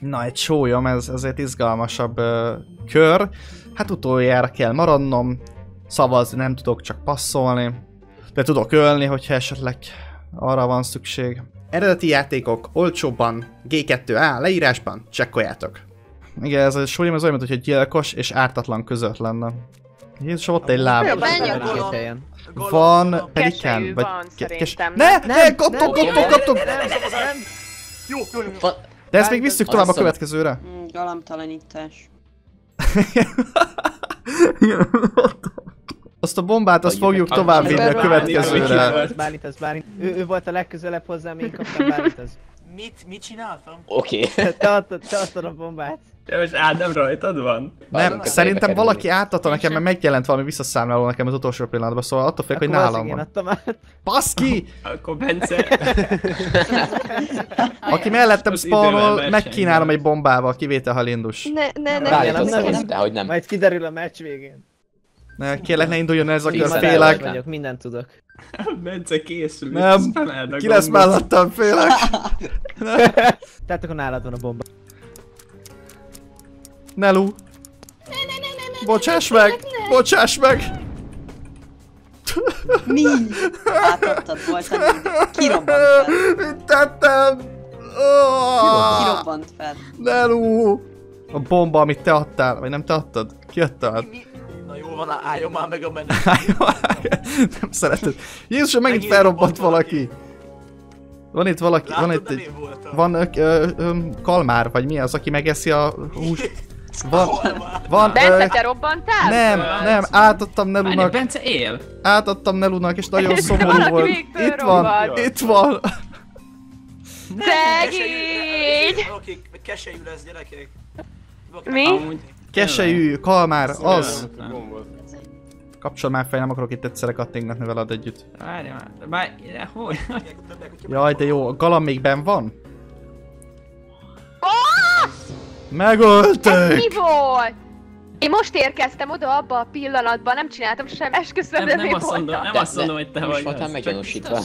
Na, egy sólyom, ez azért izgalmasabb ö, kör. Hát utoljára kell maradnom, szavazni nem tudok, csak passzolni. De tudok ölni, hogyha esetleg arra van szükség. Eredeti játékok olcsóbban, G2A leírásban, csekkoljátok. Igen, ez a sólyom az olyan, mint hogy gyilkos és ártatlan között lenne. Jézus, ott egy láb. Van pelikán, vagy van ke- kes- szerintem, Ne, nem? ne, kaptok, kaptok, kaptok! Jó, jó, jó. De ezt még visszük tovább a következőre. Mm, Galamtalanítás. Azt a bombát, azt fogjuk tovább vinni a következőre. bármit. Bálint, ez Bálint. Ő, ő volt a legközelebb hozzám, én kaptam Bálint, ez. Mit, mit csináltam? Oké. Te adtad, te adtad a bombát. De most Ádám rajtad van? Nem, Azon szerintem valaki átadta nekem, mert megjelent valami visszaszámláló nekem az utolsó pillanatban, szóval attól félek, hogy nálam van. adtam át. Baszki! Akkor Bence... Aki mellettem spawnol, megkínálom egy bombával, kivétel ha Lindus. Ne, ne, ne. Bálint, ne. nem de hogy nem. Majd kiderül a meccs végén. Ne, kérlek, ne induljon ez a kör, félek. Vagyok, mindent tudok. Bence készül. Nem, Ki lesz mellettem, félek. Tehát akkor nálad van a bomba. Nelu. Bocsáss meg! Bocsáss meg! Mi? Átadtad voltam, kirobbant fel. Mit tettem? Oh! Kirobbant fel. Nelu! A bomba, amit te adtál, vagy nem te adtad? Ki adta át? Mi, mi? Na jó van, álljon már meg a menet. nem szereted. Jézusom, megint Megint felrobbant robbant valaki. Van itt valaki, van Látod, itt nem egy... Van ö, ö, ö, kalmár, vagy mi az, aki megeszi a hús... Van, van, Bence, ö, te robbantál? nem, nem, átadtam Várj, Nelunak, Bence él. átadtam Nelunak, és nagyon szomorú valaki volt. Itt van, itt van. Szegény! Oké, keselyű lesz, gyerekek. Mi? Amúgy... Keselyű, kalmár, az. Kapcsol már fel, nem akarok itt egyszerre kattingatni veled együtt. Várj már. De hogy? Jaj, de jó, a galam még benn van? Ez Megölték! mi volt? Én most érkeztem oda abba a pillanatban, nem csináltam semmi, esküszöm, Nem, de nem mi azt mondom, voltam. nem azt mondom, hogy te most vagy az. Csak meggyanúsítva.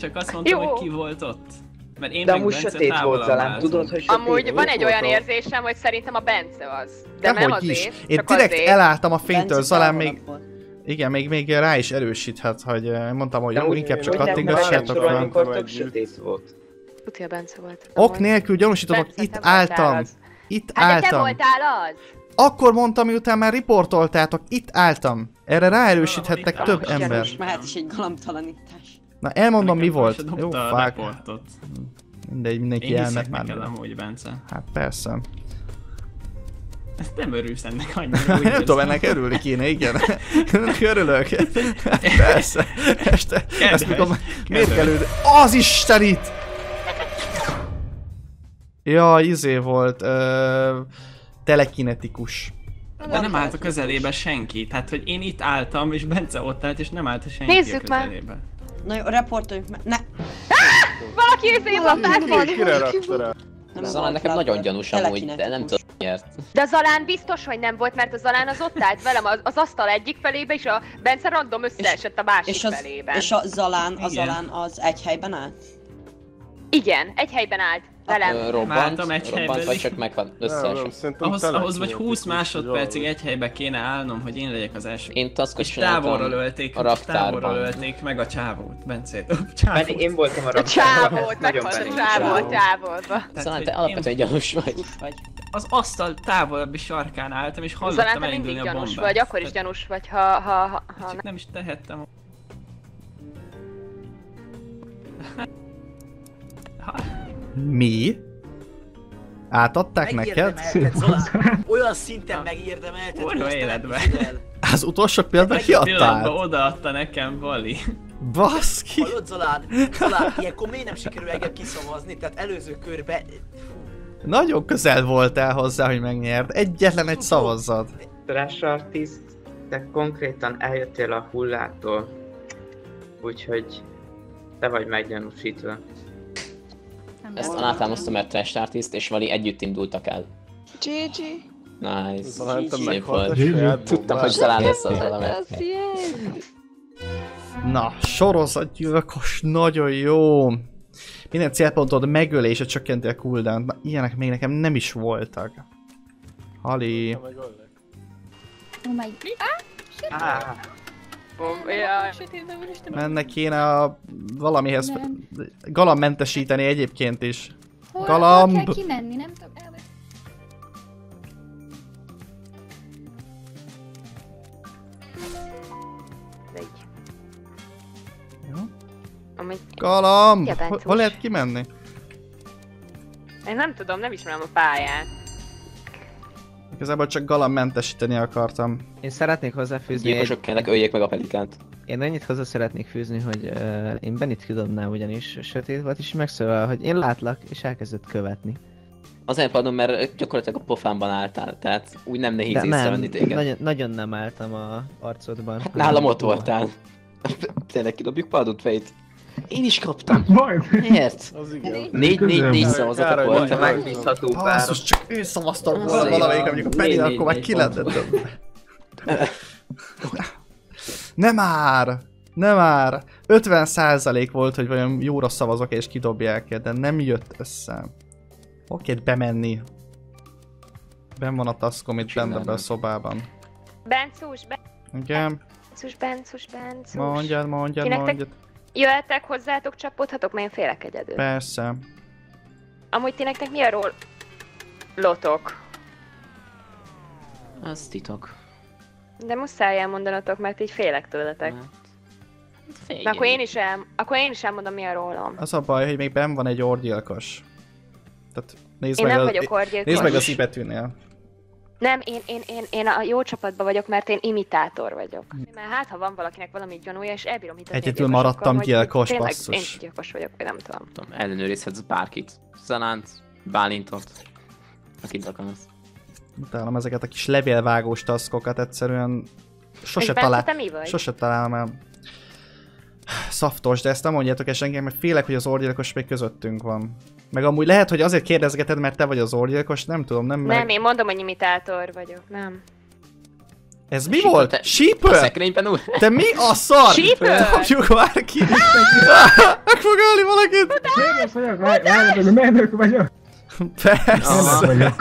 Csak azt mondtam, hogy ki volt ott. Mert én De meg amúgy Bence sötét volt álltunk. tudod, hogy sötét Amúgy van egy olyan érzésem, hogy szerintem a Bence az. De nem Dehogy azért, is. Én csak direkt azért. elálltam a fénytől, Zalán még... Igen, még, még rá is erősíthet, hogy eh, mondtam, hogy úgy- inkább csak nem kattingassátok fel. amikor tök sötét volt. Tudja, Bence volt. Ok nélkül gyanúsítottak, Bence, itt te álltam. az. Itt Hát de te álltam. voltál az! Akkor mondtam, miután már riportoltátok, itt álltam. Erre ráerősíthettek több ember. Gyanús, mehet is egy galamtalanítás. Na elmondom mi Nekem volt. most Jó, a fuck. reportot. Mindegy, mindenki Én hiszek már. bele. amúgy, Bence. Hát persze. Ezt nem örülsz ennek annyira. Nem tudom, ennek örülni kéne, igen. Ennek örülök. Persze. Este, ezt mikor mérgelőd. Az Istenit! Ja, izé volt. Ö, telekinetikus. De nem állt a közelébe senki. Tehát, hogy én itt álltam, és Bence ott állt, és nem állt senki Nézzük a már. Na jó, reportoljuk meg. Ne! Valaki izé van Kire rakta rá? Zalán nekem nagyon gyanús amúgy, de nem tudom miért. De a Zalán biztos, hogy nem volt, mert a Zalán az ott állt velem az, az asztal egyik felébe, és a Bence random összeesett a másik És, az, felébe. és a Zalán, a. Zalán az egy helyben állt? Igen, egy helyben állt velem. Ö, Robbant, Váltam egy robbant, helyben. vagy csak megvan szerintem Ahhoz, ahhoz vagy telekinetikus, 20 másodpercig egy helybe kéne állnom, hogy én legyek az első. Én taskot És távolról csináltam ölték, a távolról raktárban. ölték meg a csávót, Bencét. Csávót. Pedig én voltam a A raktárban, csávót, ezt nagyon meghalt a csávó a távolba. Hogy te én alapvetően gyanús vagy. az asztal távolabbi sarkán álltam, és hallottam elindulni a gyanús bombát. vagy, akkor is gyanús vagy, ha, ha, ha, ha Csak nem is tehettem. Ha, Mi? Átadták neked? Zolán. Olyan szinten megérdemelted, hogy azt életbe. nem hiszed el. Az utolsó pillanatban kiadtál? odaadta nekem Vali. Baszki! Hallod Zolán? Zolán, ilyenkor miért nem sikerül engem kiszavazni? Tehát előző körbe... Nagyon közel voltál hozzá, hogy megnyerd. Egyetlen egy szavazzat. Trash Artist, te konkrétan eljöttél a hullától. Úgyhogy te vagy meggyanúsítva. Ezt alátámasztom, mert Trash Artist és Vali együtt indultak el. GG. Nice. Szép meghalt a Tudtam, hogy. Zalán lesz az valami. Na, sorozatgyilkos, nagyon jó. Minden célpontod megölése csökkenti a cooldown Na, ilyenek még nekem nem is voltak. Hali. Oh my... Á, Jaj. Sötétben úristen. Mennek kéne a valamihez Nem. galammentesíteni egyébként is. Hol, Galamb. hol kell kimenni, nem tudom. Amúgy, Galamb! Ja, hol lehet kimenni? én nem tudom, nem ismerem a pályát. Igazából csak galammentesíteni akartam. Én szeretnék hozzáfűzni egy... Gyilkosok kellnek, öljék meg a pelikánt. Én annyit hozzá szeretnék fűzni, hogy uh, én Benit kidobnám ugyanis sötét volt, és megszólal, hogy én látlak, és elkezdett követni. Azért padom, mert gyakorlatilag a pofámban álltál, tehát úgy nem nehéz észrevenni téged. nagyon, nagyon nem álltam a arcodban. Hát nálam ott voltál. Tényleg kidobjuk padot fejt. Én is kaptam. Miért? Az igen. Négy, négy, négy szavazatok voltak. Te megbízható pár. Basszus, csak ő szavaztam volna valamelyik, amikor a Penny, akkor már ki több. Nem már! Nem már! 50% volt, hogy vajon jóra szavazok és kidobják -e, de nem jött össze. Oké, bemenni. Ben van a taskom itt benne be a szobában. Bencus, Igen, Bencus, Bencus, Bencus. mondjad, mondjad, Kinek te- mondjad. Jöhetek hozzátok, csapodhatok, mert én félek egyedül. Persze. Amúgy ti nektek mi a ról... Lotok? Az titok. De muszáj elmondanatok, mert így félek tőletek. Hát, Na akkor én is, el... akkor én is elmondom, mi a rólam. Az a baj, hogy még ben van egy orgyilkos. Tehát nézd Én meg, nem a, vagyok orgyilkos. nézd meg az i betűnél. Nem, én, én, én, én a jó csapatban vagyok, mert én imitátor vagyok. Mert hát, ha van valakinek valami gyanúja, és elbírom hitetni a Egyedül maradtam hogy gyilkos, tényleg basszus. Én gyilkos vagyok, vagy nem tudom. Tudom, ellenőrizhetsz bárkit. Zanánt, Bálintot. Akit akarsz. Utálom ezeket a kis levélvágós taszkokat, egyszerűen sose, talál, sose találom el. Szaftos, de ezt nem mondjátok el senkinek, mert félek, hogy az orgyilkos még közöttünk van. Meg amúgy lehet, hogy azért kérdezgeted, mert te vagy az orgyilkos, nem tudom, nem meg... Nem, én mondom, hogy imitátor vagyok, nem. Ez mi volt? te- A Sheeper? szekrényben? Te mi a szar? Sheeper? Kapjuk már ki! Meg fog ölni valakit! Mérnök vagyok, várjatok, mérnök vagyok. Persze!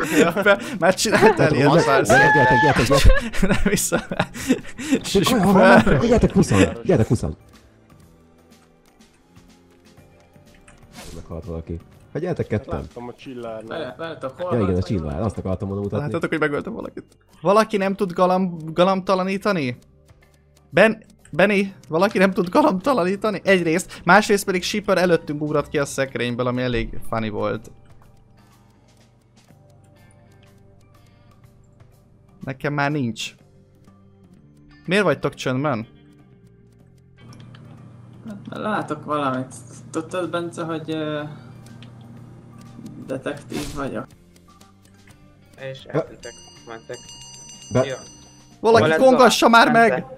be- Már csináltál ilyet Az- már. Gyertek, gyertek, gyertek. Nem. Hova Sheeper. mentek? Gyertek 20 Gyertek 20 Meghalt valaki. Hát gyertek ketten. Láttam a csillárnál. Hol Ja igen, a csillár, azt akartam volna mutatni. Láttátok, hogy megöltem valakit? Valaki nem tud galam, galamtalanítani? Ben, Benny, valaki nem tud galamtalanítani? Egyrészt, másrészt pedig Shipper előttünk ugrott ki a szekrényből, ami elég funny volt. Nekem már nincs. Miért vagytok csöndben? Látok valamit. Tudtad, Bence, hogy uh, detektív vagyok? És eltűntek, mentek. Be- Ja. Valaki Hova kongassa már meg! Bence?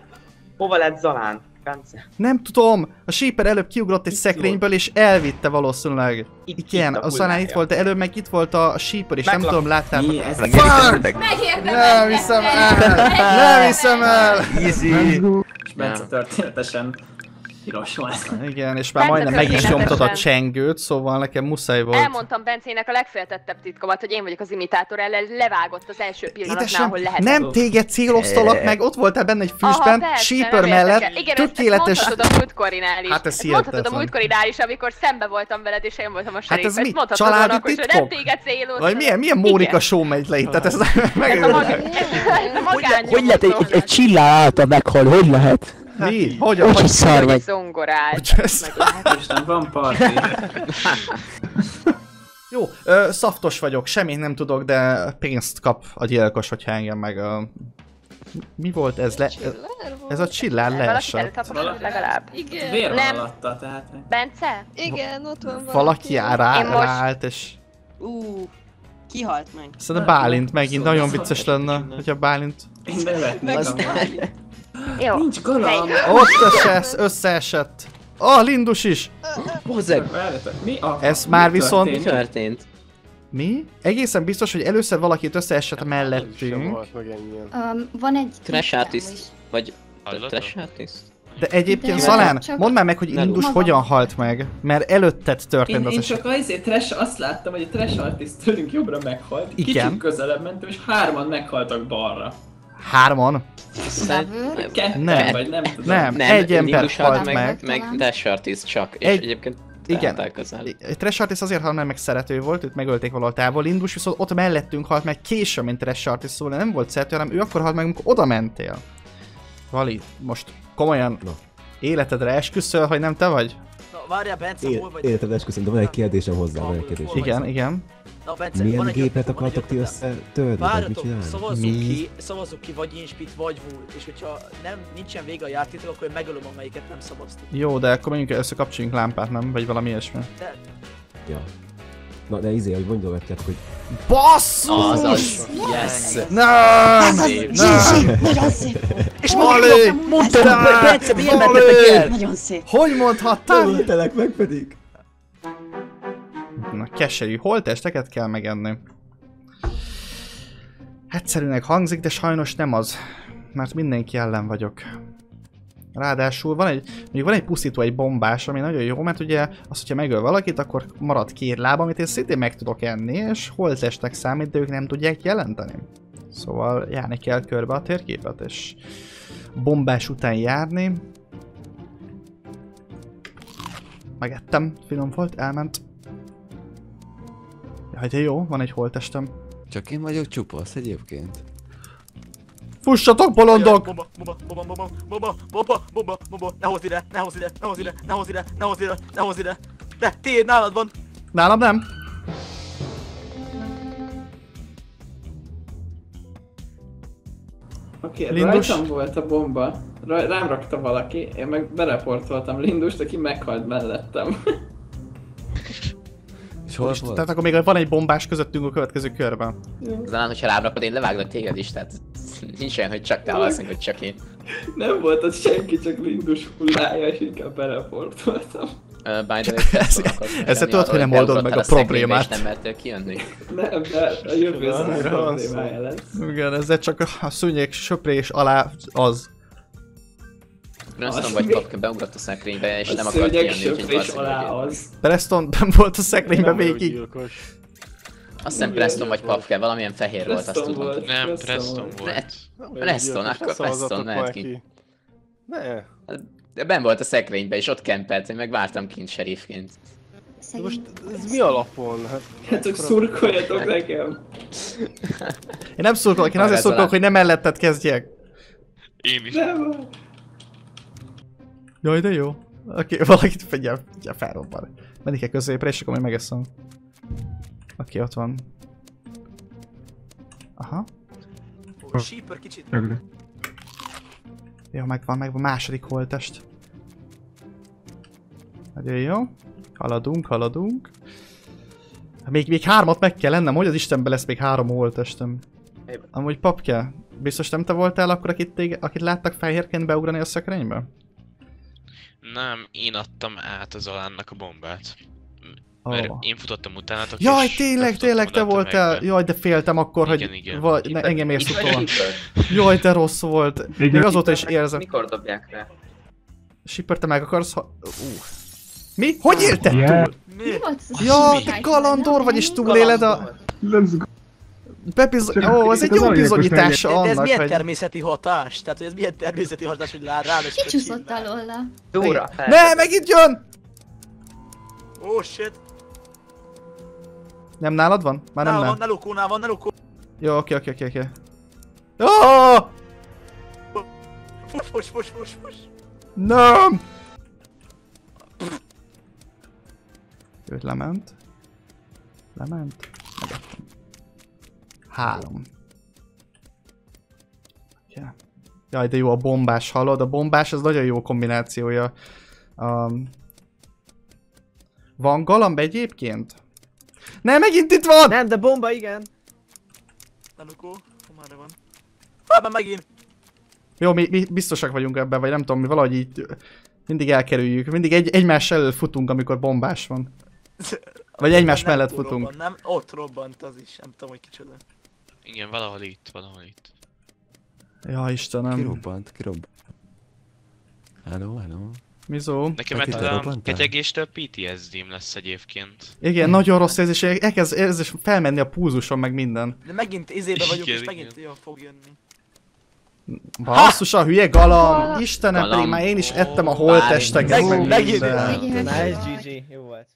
Hova lett Zalán? Bence? Nem tudom! A Shipper előbb kiugrott egy szekrényből és elvitte valószínűleg. Itt, Igen, itt a Zalán itt volt, de előbb meg itt volt a is, nem Meglak- tudom, láttam. Mi? Ez! Nem hiszem el! Nem hiszem el! Go. És Bence történetesen piros volt. Igen, és már majdnem meg is nyomtad a csengőt, szóval nekem muszáj volt. Elmondtam Bencének a legféltettebb titkomat, hogy én vagyok az imitátor ellen, levágott az első pillanatnál, Édesem, ahol lehet. nem téged céloztalak meg, ott voltál benne egy füstben, Sheeper nem mellett. Igen, tökéletes... Ezt mondhatod a múltkorinál is. Hát ez mondhatod a múltkorinál is, amikor szembe voltam veled, és én voltam a serif. ez Ezt mi? mondhatod Családi hogy nem titkok? téged céloztam. Vagy milyen, milyen Mónika show megy le itt, tehát ez Ez ez magányomozó. Hogy lehet egy, csillár által meghal? Hogy lehet? Mi? Hogy Hogy? szar vagy? zongorál. Hogy ez- Isten, van parti. Jó, ö, szaftos vagyok, semmit nem tudok, de pénzt kap a gyilkos, hogyha engem meg a... Mi volt ez? Le... Ez a csillár Valaki leesett. előtaposod legalább. Igen. Vér van Nem. alatta, tehát... Bence? Igen, ott van valaki. Valaki rá, most- ráállt, és Ú, kihalt meg. szerintem Bálint megint Szóval nagyon vicces lenne, csinál. hogyha Bálint... Én nevetnék Az- amúgy. Jó. Nincs galamb! Ott össze, összeesett! Ah, Lindus is! Bozzeg! Mi a... Ez már mi viszont- Mi történt? Mi? Egészen biztos, hogy először valakit összeesett Sem mellettünk. Um, van egy... Trash artist? is. Vagy trash artist? De egyébként De Szalán, csak- mondd már meg, hogy Indus maga. hogyan halt meg, mert előtted történt Én, az én eset. csak azért trash, azt láttam, hogy a trash artist tőlünk jobbra meghalt. Igen. Kicsit közelebb mentem, és hárman meghaltak balra. Hárman? Ketten Nem. vagy nem tudom. Nem, Nem, egy ember halt meg. meg. Meg. Dash Artist csak, és Egy- egyébként Igen. Trash Artist azért halt meg, meg szerető volt, őt megölték valahol távol. Indus viszont ott mellettünk halt meg később, mint Trash Artist, szóval nem volt szerető, hanem ő akkor halt meg, amikor oda mentél. Vali, most komolyan Na. életedre esküszöl, hogy nem te vagy? Na, várjál, Bence, hol vagy? Életed esküszöm, de van egy kérdésem hozzá, van egy kérdés. Hol vagy? Igen, igen. Na, Bence, van Milyen egy gépet van egy akartok ti összetörni? Várjatok, Mi? ki, szavazzuk ki vagy Inspit, vagy Vul, és hogyha nem, nincsen vége a játéknak, akkor én megölöm, amelyiket nem szavaztuk. Jó, de akkor mondjuk összekapcsoljunk lámpát, nem? Vagy valami ilyesmi. De Ja. Na, de izé, hogy mondogatjátok, hogy Basszus! Az az. Yes. Nem! Nagyon szép volt. És Vali! mondtam, hogy Bence, miért mentetek el? Nagyon szép. Hogy mondhattál? telek meg pedig! Na, keserű holtesteket kell megenni. Egyszerűnek hangzik, de sajnos nem az. Mert mindenki ellen vagyok. Ráadásul van egy, mondjuk van egy pusztító, egy bombás, ami nagyon jó, mert ugye az, hogyha megöl valakit, akkor marad két láb, amit én szintén meg tudok enni, és holtestek számít, de ők nem tudják jelenteni. Szóval járni kell körbe a térképet, és bombás után járni. Megettem, finom volt, elment. Jaj, de jó, van egy holtestem. Csak én vagyok csupasz egyébként. Fussatok, bolondok! Bomba, bomba, bomba, bomba, bomba, bomba, bomba, bomba, ne hozz ide, ne hozz ide, ne hozz ide, ne hozz ide, ne hozz ide, ne hozz ide. De, tiéd, nálad van. Nálam nem. Oké, okay, Lindus? rajtam volt a bomba. Raj, rám rakta valaki, én meg bereportoltam Lindust, aki meghalt mellettem. És hol Most, volt? tehát akkor még van egy bombás közöttünk a következő körben. Talán, hogyha rám rakod, én leváglak téged is, tehát nincs olyan, hogy csak te halsz, meg, hogy csak én. Nem volt ott senki, csak Lindus hullája, és inkább bereportoltam. Uh, by the way, ezzel tudod, hogy nem oldod meg a szekrénybe, problémát. És nem mertél kijönni. Nem, de a jövő az a problémája lesz. Igen, ezzel csak a szőnyeg söprés alá az. Preston vagy papka beugrott a szekrénybe, és A nem akart kijönni, úgyhogy az. Preston ben volt a szekrényben végig. Azt hiszem Preston vagy papka, valamilyen fehér volt, azt tudom. volt. Nem, Preston volt. Preston, akkor Preston mehet ki. Ne. De ben volt a szekrénybe, és ott kempelt, én meg vártam kint sheriffként. De most ez mi alapon? Hát, Hát csak szurkoljatok nekem. Én nem szurkolok, én azért szurkolok, hogy nem melletted kezdjek. Én is. Nem. Jaj, de jó. Oké, valakit figyelj, figyelj felrobban. Menni kell középre, és akkor majd megeszem. Oké, ott van. Aha. Ó, Sheeper kicsit. Jó, megvan, megvan. Második holtest. Nagyon jó. Haladunk, haladunk. Még, még hármat meg kell lennem, hogy az Istenbe lesz még három holtestem. Amúgy papke, biztos nem te voltál akkor, akit, tége, akit láttak fehérként beugrani a szekrénybe? Nem, én adtam át az alánnak a bombát. Mert én futottam utánatok, Jaj, tényleg, tényleg te voltál. tömegbe. Jaj, de féltem akkor, Igen, hogy igen. vagy, ne, engem érsz? Jaj, de rossz volt. Még azóta is érzem. Mikor dobják rá? Shipper, te meg akarsz... Ha... Uh. Mi? Hogy élted Yeah. túl? Mi Ja, te kalandor vagy és túléled a... Bebizo... Ó, ez egy jó bizonyítása De, de ez annak, milyen hogy... természeti hatás? Tehát, hogy ez milyen természeti hatás, hogy rá lesz Kicsúszott alóla. Dóra, Ne, megint jön! Oh shit. Nem nálad van? Már nem Nál van, ne lukónál van, ne lukó. Jó, oké, oké, oké, oké. Ah! Fus, fus, fus, fus, fus. Nem! Őt lement. Lement. Három. Okay. Jaj, de jó a bombás, hallod? A bombás az nagyon jó kombinációja. Um, van galamb egyébként? Nem, megint itt van! Nem, de bomba igen. Hú, már van. Ah, már megint. Jó, mi, mi biztosak vagyunk ebben, vagy nem tudom, mi valahogy így mindig elkerüljük. Mindig egy, egymás elől futunk, amikor bombás van. Vagy egymás Nem mellett futunk. robbant, nem? Ott robbant az is, nem tudom, hogy kicsoda. Igen, valahol itt, valahol itt. Ja, Istenem. Kirobbant, kirobbant. Hello, hello. Mizó. Nekem Hát ettől kegyegéstől PTSD-m lesz egyébként. Igen, nagyon rossz érzés, elkezd érzés felmenni a púzuson, meg minden. De megint izébe vagyok, Igen, és megint igen. fog jönni. Basszus a hülye galamb! Istenem, Galamb. pedig már én is ettem a holtesteket, Meg- meg megint. minden. Megint. Nice GG, jó volt.